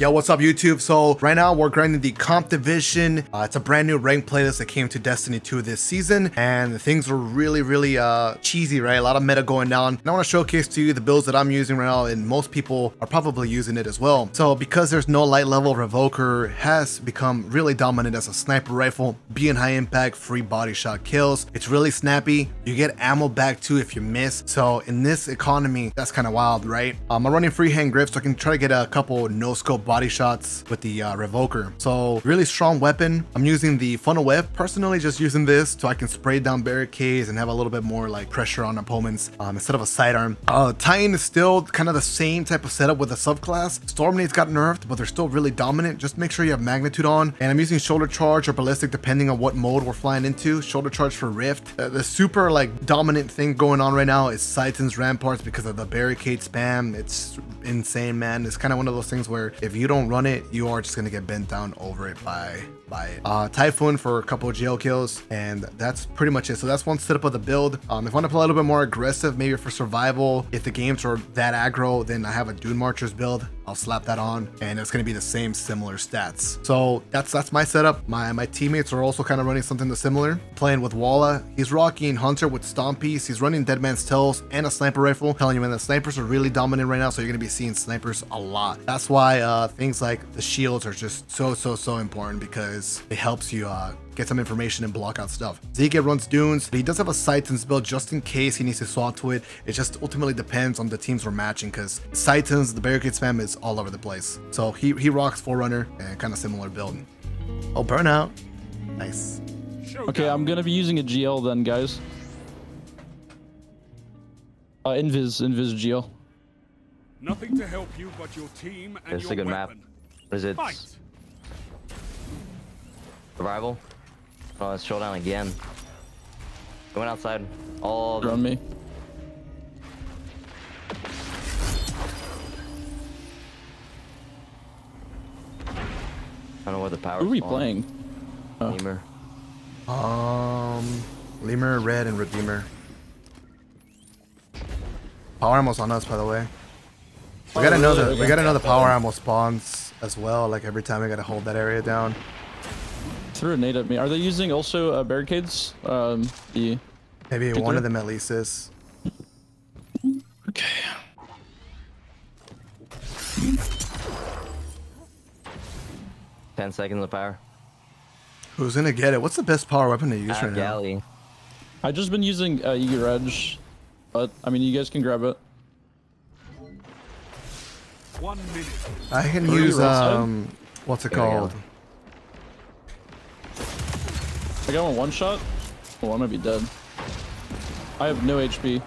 Yo, what's up YouTube? So right now we're grinding the comp division. Uh, it's a brand new rank playlist that came to Destiny 2 this season and things are really, really uh, cheesy, right? A lot of meta going down. And I want to showcase to you the builds that I'm using right now and most people are probably using it as well. So because there's no light level, Revoker has become really dominant as a sniper rifle, being high impact, free body shot kills. It's really snappy. You get ammo back too if you miss. So in this economy, that's kind of wild, right? Um, I'm running freehand grip so I can try to get a couple no scope body shots with the uh, revoker. So really strong weapon. I'm using the funnel web. Personally, just using this so I can spray down barricades and have a little bit more like pressure on opponents um, instead of a sidearm. Uh, Titan is still kind of the same type of setup with a subclass. Stormnades got nerfed, but they're still really dominant. Just make sure you have magnitude on. And I'm using shoulder charge or ballistic depending on what mode we're flying into. Shoulder charge for Rift. Uh, the super like dominant thing going on right now is Titan's Ramparts because of the barricade spam. It's insane, man. It's kind of one of those things where if if you don't run it, you are just gonna get bent down over it by by it. Uh, Typhoon for a couple of jail kills, and that's pretty much it. So that's one setup of the build. Um, if I want to play a little bit more aggressive, maybe for survival, if the games are that aggro, then I have a Dune Marchers build. I'll slap that on, and it's gonna be the same similar stats. So that's that's my setup. My my teammates are also kind of running something similar. Playing with Wallah, he's rocking Hunter with Stompies. He's running Dead Man's Tales and a sniper rifle. Telling you, man, the snipers are really dominant right now, so you're gonna be seeing snipers a lot. That's why uh, things like the shields are just so so so important because it helps you uh, get some information and block out stuff. Zeke runs dunes, but he does have a Titans build just in case he needs to swap to it. It just ultimately depends on the teams we're matching because Titans, the barricade spam is all over the place. So he, he rocks Forerunner and kind of similar build. Oh, Burnout. Nice. Okay, I'm gonna be using a GL then, guys. Uh, Invis, Invis GL. Nothing to help you but your team and It's your a good weapon. map. Is it Fight. survival? Oh, it's showdown again. Going outside. All They're on me. I don't know where the power. Who are we spawn. playing? Oh. Lemur. Um, Lemur, Red, and Redeemer. Power ammo's on us, by the way. We Oh, gotta know really? that. We gotta know the power ammo spawns as well. Like every time we gotta hold that area down. Threw a nade at me. Are they using also uh, barricades? Um, the Maybe one Particular? of them at least is. okay. Ten seconds of power. Who's gonna get it? What's the best power weapon to use Ah, right now? galley. I just been using uh, Eager Edge, but I mean, you guys can grab it. One minute. I can Are you use um, what's it There we go. called? I got one one shot. Oh, I might be dead. I have no HP.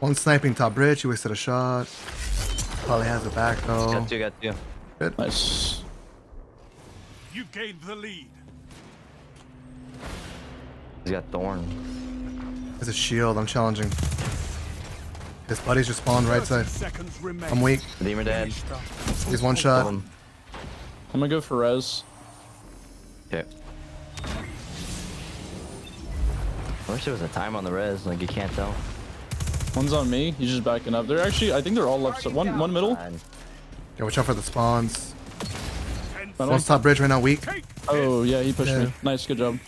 One sniping top bridge. He wasted a shot. Probably has a back though. Got two, got two. Good. Nice. You gained the lead. He's got thorn. There's a shield. I'm challenging. His buddies just spawned right 30 side. seconds remain. I'm weak. Redeemer dead. He's one oh, shot. I'm gonna go for res. Okay. I wish there was a time on the res, like you can't tell. One's on me. He's just backing up. They're actually, I think they're all left. side. One, one middle. Fine. Yeah, watch out for the spawns. Ten One's top bridge right now. Weak. Oh yeah, he pushed Yeah. me. Nice, good job.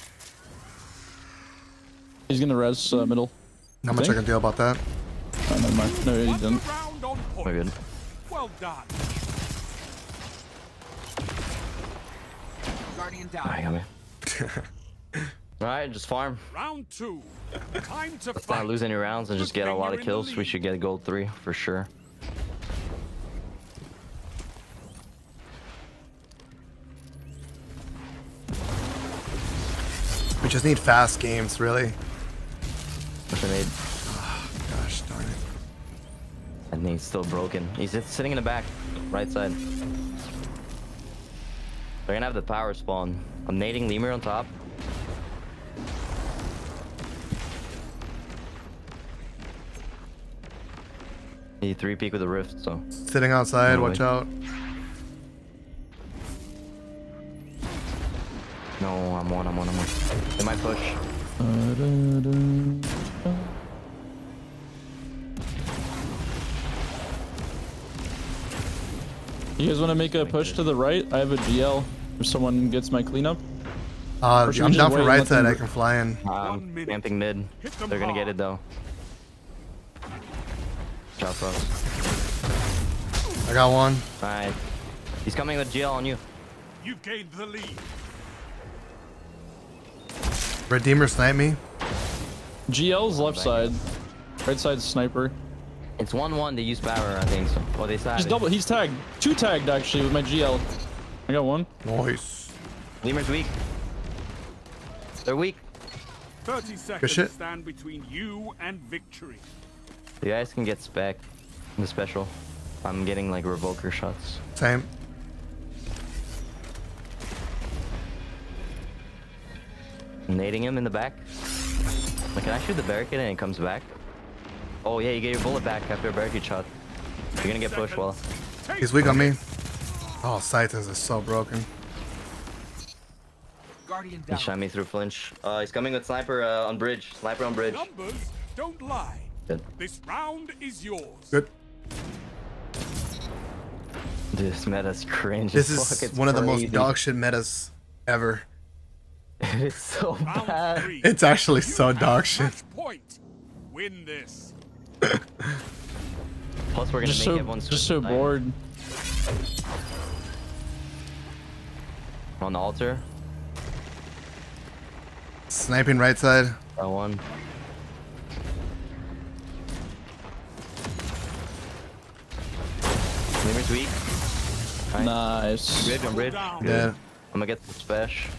He's gonna res uh, middle. Not much I can do about that. Oh, never mind. No, he didn't. round on We're point. good. Well done. Alright, got me. Alright, just farm. Round two. Time to Let's fight. not lose any rounds and just get a lot of kills. We should get gold three for sure. We just need fast games, really. What's the nade? Gosh darn it. And nade's still broken. He's sitting in the back, right side. They're gonna have the power spawn. I'm nading Lemur on top. He three peek with a rift, so Sitting outside. No Watch way. out. no, I'm one, I'm one, I'm one. They might push. You guys want to make a push to the right? I have a GL. If someone gets my cleanup. Uh, Or should we I'm just down wait for right let them side. I can fly in. One Um, minute. camping mid. Them They're gonna get it though. Shot frost. I got one. Alright. He's coming with GL on you. You've gained the lead. Redeemer snipe me. GL's left side. Right side sniper. It's 1-1. They use power, I think. So. Oh, they side. He's double. He's tagged. Two tagged actually with my GL. I got one. Nice. Lemur's weak. They're weak. 30 seconds shit. stand between you and victory. You guys can get spec. The special. I'm getting like revoker shots. Same. Nading him in the back. Like, can I shoot the barricade and it comes back? Oh yeah, you get your bullet back after a barricade shot. You're gonna get pushed well. He's weak on me. Oh, Titans is so broken. Guardian He shot me through flinch. Uh, he's coming with sniper uh, on bridge. Sniper on bridge. Numbers don't lie. Good. This round is yours. Good. This meta's cringe. This is fuck, it's one of the most crazy. dog shit metas ever. it's so Round bad. three. It's actually You so have dog shit. Point. Win this. Plus, we're gonna Just make so everyone switch just so side. bored. On the altar. Sniping right side. That one. Lemur's weak. Nice. Nice. Bridge on bridge. Good. Yeah. I'm gonna get the special.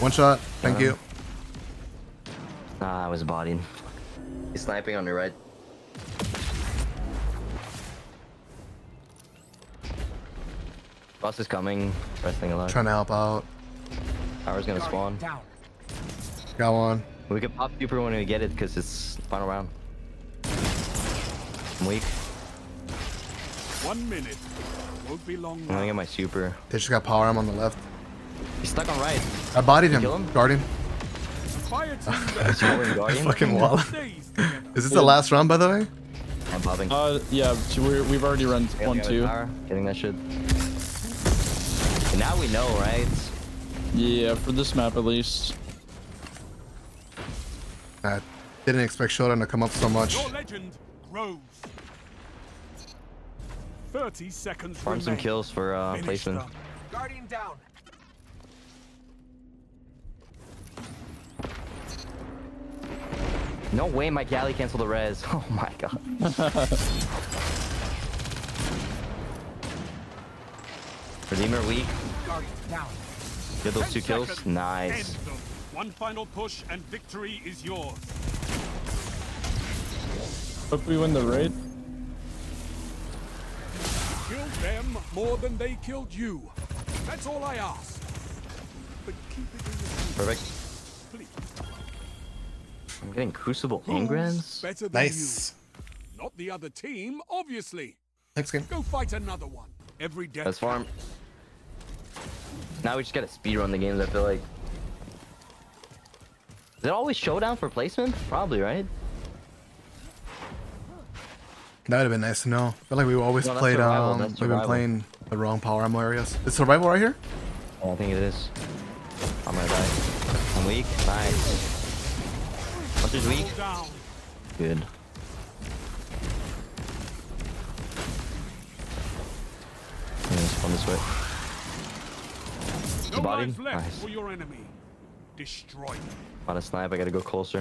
One shot. Thank Um, you. Nah, I was bodied. He's sniping on your right. Boss is coming. Resting a lot. Trying to help out. Power's gonna spawn. down. Got one. We can pop super when we get it because it's final round. I'm weak. One minute. Won't be long I'm gonna get my super. They just got power. I'm on the left. He's stuck on right. I bodied him. Kill him? Guardian. Fire team He's holding guardian. Fucking wall. stays together. Is this the last round, by the way? I'm popping. Uh, yeah, we're, we've already run Yeah, one, two. power, Getting that shit. And now we know, right? Yeah, for this map at least. I didn't expect showdown to come up so much. Your legend grows. 30 seconds Farm some kills for uh, placement. Guardian down. No way my galley canceled the res. Oh my god. Redeemer weak. Get those two kills. seconds. Nice. One final push and victory is yours. Hope we win the raid. Kill them more than they killed you. That's all I ask. But keep it in the Perfect. Please. I'm getting Crucible engrams. Better than Nice. you? Not the other team, obviously. Next game. Go fight another one. Every death Let's farm. Now we just gotta speed run the games, I feel like. Is it always showdown for placement? Probably, right? That would have been nice to know. I feel like we always No, played. survival, Um, we've been playing the wrong power ammo areas. Is survival right here? Oh, I think it is. I'm gonna die. I'm weak. Nice. Hunter's weak. Good. Yeah, let's spawn this way. No body? left Nice. for your enemy. Destroy. On a snipe, I gotta go closer.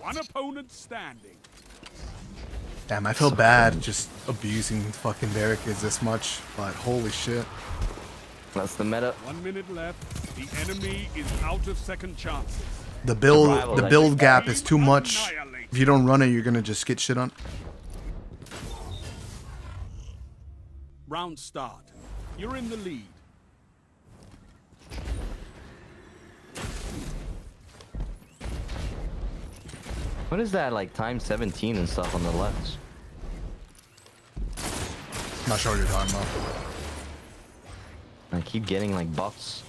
One opponent standing. Damn, I feel So bad cringe. just abusing fucking barricades this much, but holy shit. That's the meta. One minute left. The enemy is out of second chances. The build, Survival, the like- build gap is too much. If you don't run it, you're gonna just get shit on. Round start. You're in the lead. What is that, like, time 17 and stuff on the left? not sure what you're talking about. I keep getting like buffs.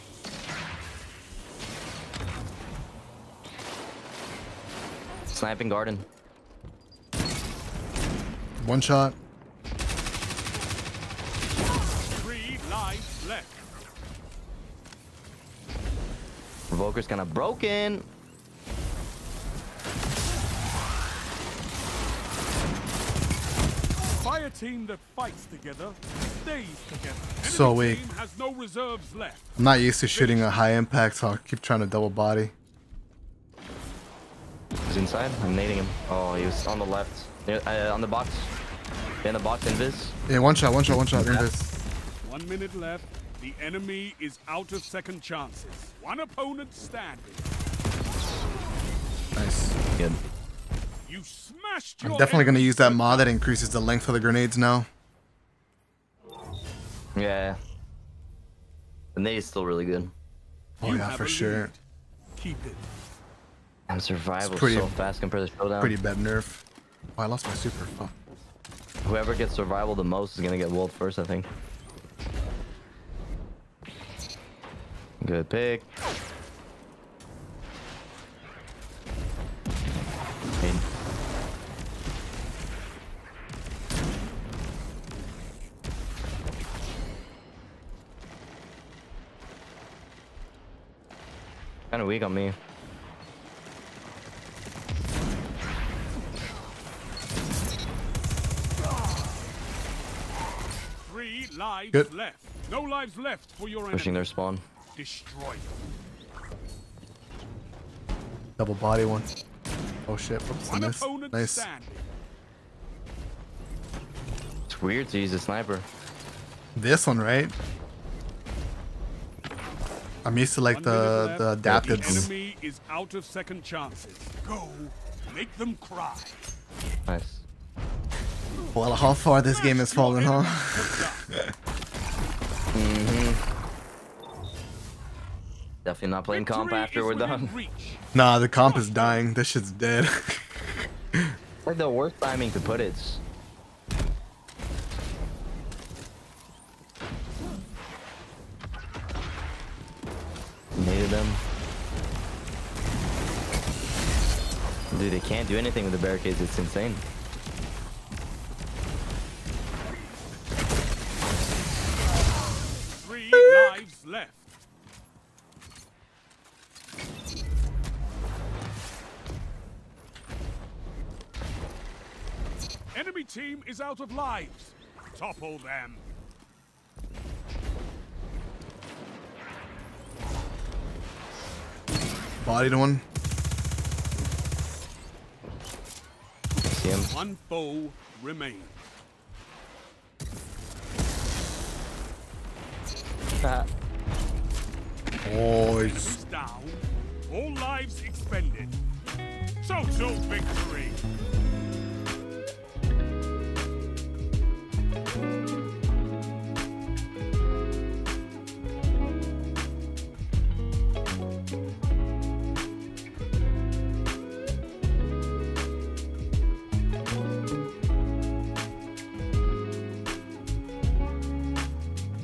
Sniping garden. One shot. Three lives left. Revoker's kind of broken. Fire team that fights together stays together. Enemy So weak. team has no reserves left. I'm not used to shooting a high impact, so I'll keep trying to double body. He's inside. I'm nading him. Oh, he was on the left. Yeah, uh, on the box. In the box, invis. Yeah, one shot, one shot, one shot. Invis. One minute left. The enemy is out of second chances. One opponent standing. Nice. Good. You smashed I'm definitely gonna use that mod that increases the length of the grenades now. Yeah. The nade is still really good. Oh You yeah, for sure. lead. Keep it. And survival pretty- so fast compared to showdown. Pretty bad nerf. Oh, I lost my super. Fuck. Whoever gets survival the most is gonna get wolf first, I think. Good pick. Nade. Kind of weak on me. Three lives Good. left. No lives left for your Pushing enemy. their spawn. Destroy them. Double body one. Oh shit. Whoops, I One missed. opponent Nice. standing. It's weird to use a sniper. This one, right? I'm used to like the the adapted. The enemy is out of second chances. Go. Make them cry. Nice. Well, how far this game has Smash fallen, huh? enemy's good luck. Mm-hmm. Definitely not playing comp after we're done. reach. Nah, the comp is dying. This shit's dead. like the worst timing to put it. Dude, they can't do anything with the barricades. It's insane. Three lives left. Enemy team is out of lives. Topple them. Bodied one. See him? One foe remains. Boys. Down. All lives expended. Total victory.